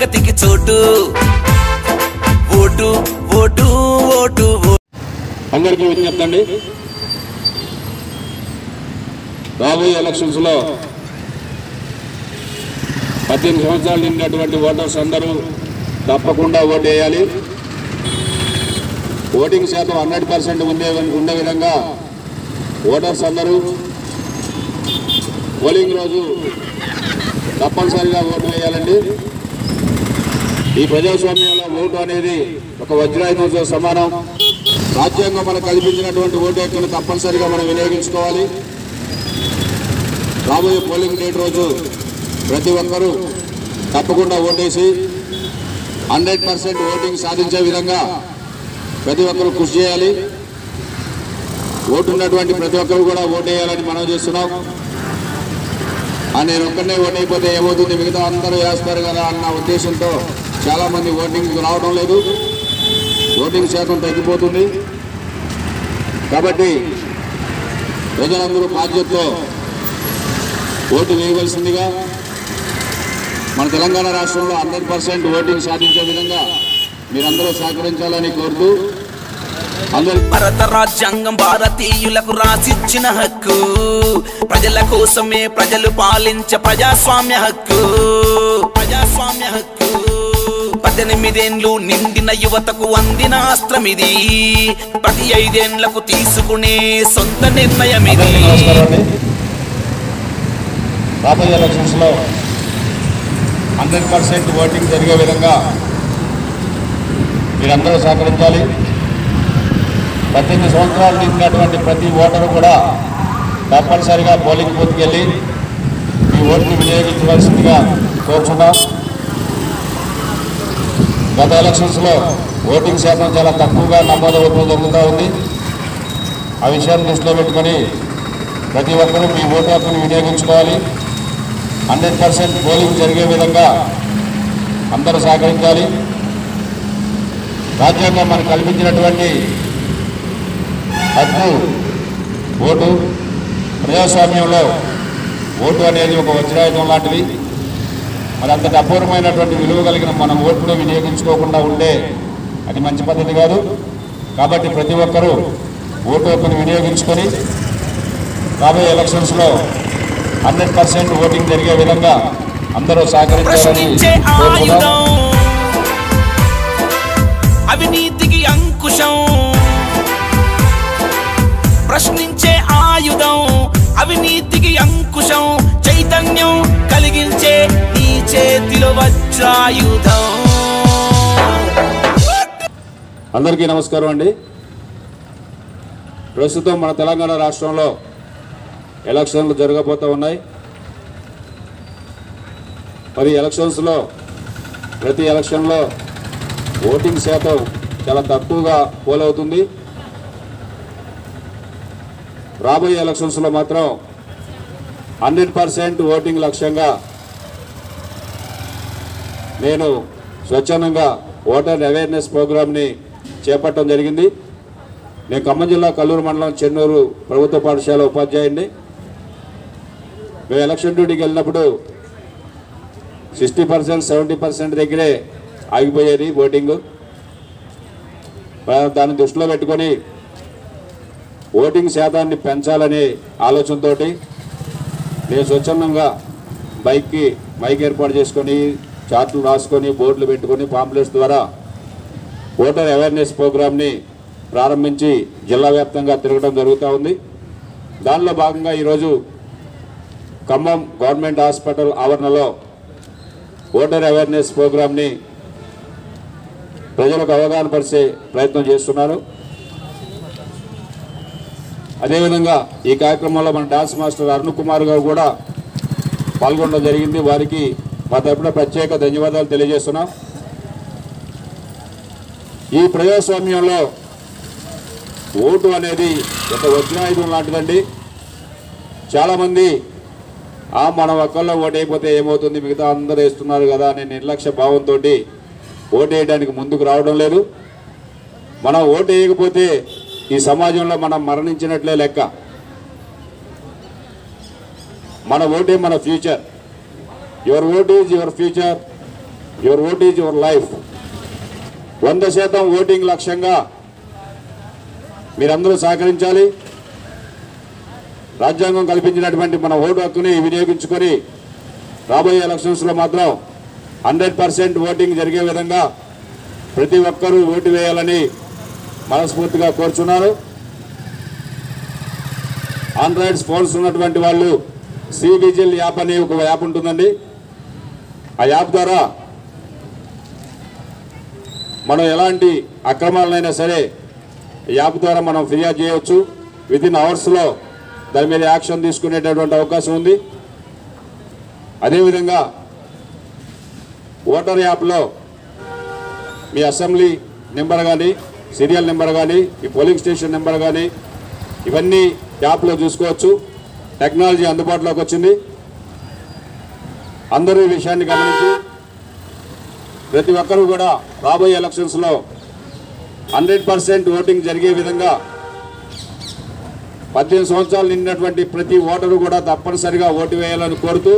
ప్రగతికి చోటు. Vote vote vote vote. అందరికీ విజ్ఞప్తి అండి రాబోయే ఎలక్షన్స్లో పద్దెనిమిది సంవత్సరాలు నిండినటువంటి ఓటర్స్ అందరూ తప్పకుండా ఓటు వేయాలి. ఓటింగ్ శాతం హండ్రెడ్ పర్సెంట్ ఉండే ఉండే విధంగా ఓటర్స్ అందరూ పోలింగ్ రోజు తప్పనిసరిగా ఓటు వేయాలండి. ఈ ప్రజాస్వామ్యంలో ఓటు అనేది ఒక వజ్రాయుధంతో సమానం. రాజ్యాంగం మనకు కల్పించినటువంటి ఓటు హక్కును తప్పనిసరిగా మనం వినియోగించుకోవాలి. రాబోయే పోలింగ్ డేట్ రోజు ప్రతి ఒక్కరూ తప్పకుండా ఓటేసి హండ్రెడ్ పర్సెంట్ ఓటింగ్ సాధించే విధంగా ప్రతి ఒక్కరూ కృషి చేయాలి. ఓటు ఉన్నటువంటి ప్రతి ఒక్కరు కూడా ఓటేయాలని మనం చేస్తున్నాం. ఆ నేను ఒక్కనే ఓటైపోతే ఏమవుతుంది? మిగతా అందరూ వేస్తారు కదా అన్న ఉద్దేశంతో చాలామంది ఓటింగ్ రావడం లేదు. ఓటింగ్ శాతం తగ్గిపోతుంది. కాబట్టి ప్రజలందరూ బాధ్యతతో ఓటు వేయవలసిందిగా మన తెలంగాణ రాష్ట్రంలో హండ్రెడ్ పర్సెంట్ ఓటింగ్ సాధించే విధంగా మీరందరూ సహకరించాలని కోరుతూ అందరి భారత రాజ్యాంగం భారతీయులకు రాసిచ్చిన హక్కు. ప్రజల కోసమే ప్రజలు పాలించే ప్రజాస్వామ్య హక్కు. ప్రజాస్వామ్య హక్కు. పద్దెనిమిదేండ్లు నిండిన యువతకు అందిన అస్త్రం ఇది ప్రతి ఐదేండ్లకు తీసుకునే సొంత నిర్ణయం ఇది అందరికీ రాబోయే ఎలక్షన్స్లో హండ్రెడ్ పర్సెంట్ ఓటింగ్ జరిగే విధంగా మీరందరూ సహకరించాలి. పద్దెనిమిది సంవత్సరాలు నిండినటువంటి ప్రతి ఓటరు కూడా తప్పనిసరిగా పోలింగ్ బూత్కి వెళ్ళి మీ ఓటుని వినియోగించవలసిందిగా కోరుచున్నాం. గత ఎలక్షన్స్లో ఓటింగ్ శాతం చాలా తక్కువగా నమోదవుతూ జరుగుతూ ఉంది. ఆ విషయాన్ని దృష్టిలో పెట్టుకొని ప్రతి ఒక్కరూ మీ ఓటు హక్కును వినియోగించుకోవాలి. హండ్రెడ్ పర్సెంట్ పోలింగ్ జరిగే విధంగా అందరూ సహకరించాలి. రాజ్యాంగం మనకు కల్పించినటువంటి హక్కు ఓటు ప్రజాస్వామ్యంలో ఓటు అనేది ఒక వజ్రాయుధం లాంటిది. మరి అంతటి అపూర్వమైనటువంటి విలువ కలిగిన మనం ఓటును వినియోగించుకోకుండా ఉంటే అది మంచి పద్ధతి కాదు. కాబట్టి ప్రతి ఒక్కరూ ఓటు హక్కును వినియోగించుకొని రాబోయే ఎలక్షన్స్లో హండ్రెడ్ పర్సెంట్ ఓటింగ్ జరిగే విధంగా అందరూ సహకరించాలని అవినీతికి అంకుశం. ప్రశ్నించే ఆయుధం అవినీతికి అందరికీ నమస్కారం అండి. ప్రస్తుతం మన తెలంగాణ రాష్ట్రంలో ఎలక్షన్లు జరగబోతూ ఉన్నాయి. మరి ఎలక్షన్స్లో ప్రతి ఎలక్షన్లో ఓటింగ్ శాతం చాలా తక్కువగా పోలవుతుంది. రాబోయే ఎలక్షన్స్లో మాత్రం హండ్రెడ్ పర్సెంట్ ఓటింగ్ లక్ష్యంగా నేను స్వచ్ఛందంగా ఓటర్ అవేర్నెస్ ప్రోగ్రామ్ని చేపట్టడం జరిగింది. నేను ఖమ్మం జిల్లా కల్లూరు మండలం చెన్నూరు ప్రభుత్వ పాఠశాల ఉపాధ్యాయుడిని. మేము ఎలక్షన్ డ్యూటీకి వెళ్ళినప్పుడు సిక్స్టీ పర్సెంట్ సెవెంటీ పర్సెంట్ దగ్గరే ఆగిపోయేది ఓటింగ్. దాన్ని దృష్టిలో పెట్టుకొని ఓటింగ్ శాతాన్ని పెంచాలనే ఆలోచనతోటి నేను స్వచ్ఛందంగా బైక్కి బైక్ ఏర్పాటు చేసుకొని చార్ట్లు రాసుకొని బోర్డులు పెట్టుకొని పాంప్లెట్స్ ద్వారా ఓటర్ అవేర్నెస్ ప్రోగ్రామ్ని ప్రారంభించి జిల్లా వ్యాప్తంగా తిరగడం జరుగుతూ ఉంది. దానిలో భాగంగా ఈరోజు ఖమ్మం గవర్నమెంట్ హాస్పిటల్ ఆవరణలో ఓటర్ అవేర్నెస్ ప్రోగ్రామ్ని ప్రజలకు అవగాహన పరిచే ప్రయత్నం చేస్తున్నారు. అదేవిధంగా ఈ కార్యక్రమంలో మన డాన్స్ మాస్టర్ అరుణ్ కుమార్ గారు కూడా పాల్గొనడం జరిగింది. వారికి మా తరపున ప్రత్యేక ధన్యవాదాలు తెలియజేస్తున్నాం. ఈ ప్రజాస్వామ్యంలో ఓటు అనేది ఒక వజ్రాయుధం లాంటిదండి. చాలామంది ఆ మనం ఒక్కల్లో ఓటైపోతే అయిపోతే ఏమవుతుంది? మిగతా అందరూ వేస్తున్నారు కదా అనే నిర్లక్ష్య భావంతో ఓటు వేయడానికి ముందుకు రావడం లేదు. మనం ఓటు వేయకపోతే ఈ సమాజంలో మనం మరణించినట్లే లెక్క. మన ఓటే మన future. Your vote is your future your vote is your life వంద శాతం ఓటింగ్ లక్ష్యంగా మీరందరూ సహకరించాలి. రాజ్యాంగం కల్పించినటువంటి మన ఓటు హక్కుని వినియోగించుకొని రాబోయే ఎలక్షన్స్లో మాత్రం హండ్రెడ్ పర్సెంట్ ఓటింగ్ జరిగే విధంగా ప్రతి ఒక్కరూ ఓటు వేయాలని మనస్ఫూర్తిగా కోరుచున్నారు ఆండ్రాయిడ్ ఫోన్స్ ఉన్నటువంటి వాళ్ళు సి విజిల్ యాప్ అనే ఒక యాప్ ఉంటుందండి. ఆ యాప్ ద్వారా మనం ఎలాంటి అక్రమాలనైనా సరే యాప్ ద్వారా మనం ఫిర్యాదు చేయవచ్చు. విత్ ఇన్ అవర్స్లో దాని మీద యాక్షన్ తీసుకునేటటువంటి అవకాశం ఉంది. అదేవిధంగా ఓటర్ యాప్లో మీ అసెంబ్లీ నెంబర్ కానీ సీరియల్ నెంబర్ కానీ ఈ పోలింగ్ స్టేషన్ నెంబర్ కానీ ఇవన్నీ యాప్లో చూసుకోవచ్చు. టెక్నాలజీ అందుబాటులోకి వచ్చింది. అందరూ ఈ విషయాన్ని గమనించి ప్రతి ఒక్కరూ కూడా రాబోయే ఎలక్షన్స్లో హండ్రెడ్ పర్సెంట్ ఓటింగ్ జరిగే విధంగా పద్దెనిమిది సంవత్సరాలు నిండినటువంటి ప్రతి ఓటరు కూడా తప్పనిసరిగా ఓటు వేయాలని కోరుతూ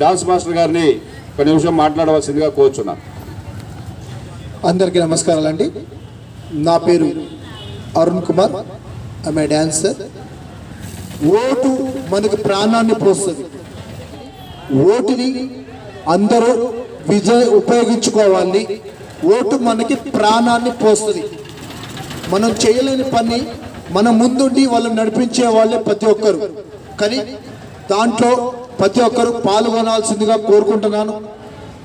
డాన్స్ మాస్టర్ గారిని ఒక నిమిషం మాట్లాడవలసిందిగా కోరుచున్నాను అందరికీ నమస్కారాలండి. నా పేరు Arun Kumar. I'm dancer vote మనకు ప్రాణాన్ని పోస్తుంది. ఓటుని అందరూ విజయ ఉపయోగించుకోవాలి. ఓటు మనకి ప్రాణాన్ని పోస్తుంది. మనం చేయలేని పని మన ముందుండి వాళ్ళని నడిపించే వాళ్ళే ప్రతి ఒక్కరు. కానీ దాంట్లో ప్రతి ఒక్కరు పాల్గొనాల్సిందిగా కోరుకుంటున్నాను.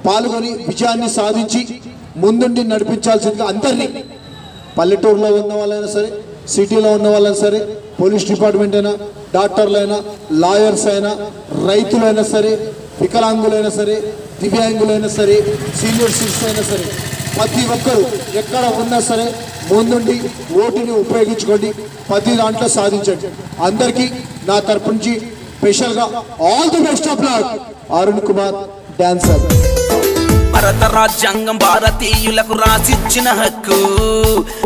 పాల్గొని విజయాన్ని సాధించి ముందుండి నడిపించాల్సిందిగా అందరినీ పల్లెటూరులో ఉన్న వాళ్ళైనా సరే సిటీలో ఉన్న వాళ్ళైనా సరే పోలీస్ డిపార్ట్మెంట్ అయినా డాక్టర్లైనా లాయర్స్ అయినా రైతులైనా సరే వికలాంగులైనా సరే దివ్యాంగులైనా సరే సీనియర్ సిటిజన్స్ అయినా సరే ప్రతి ఒక్కరు ఎక్కడ ఉన్నా సరే ముందుండి ఓటుని ఉపయోగించుకోండి ప్రతి దాంట్లో సాధించండి. అందరికీ నా తరపు నుంచి స్పెషల్గా all the best of luck. Arun Kumar dancer భారత రాజ్యాంగం భారతీయులకు రాసిచ్చిన హక్కు.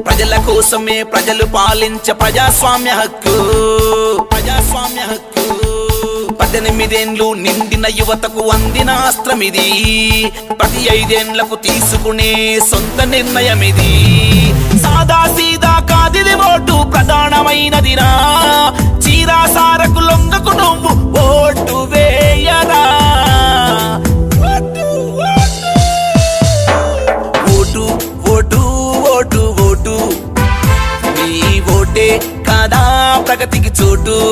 ప్రజల కోసమే ప్రజలు పాలించ ప్రజాస్వామ్య హక్కు. ప్రజాస్వామ్య హక్కు. పద్దెనిమిదేండ్లు నిండిన యువతకు అందిన అస్త్రం ఇది. ప్రతి ఐదేండ్లకు తీసుకునే సొంత నిర్ణయం ఇది సాదా సీదా కాదిది ఓటు ప్రధానమైనదిరా చీరా సారకు లొంగకు నువ్వు ఓటు వేయరా. ఓటు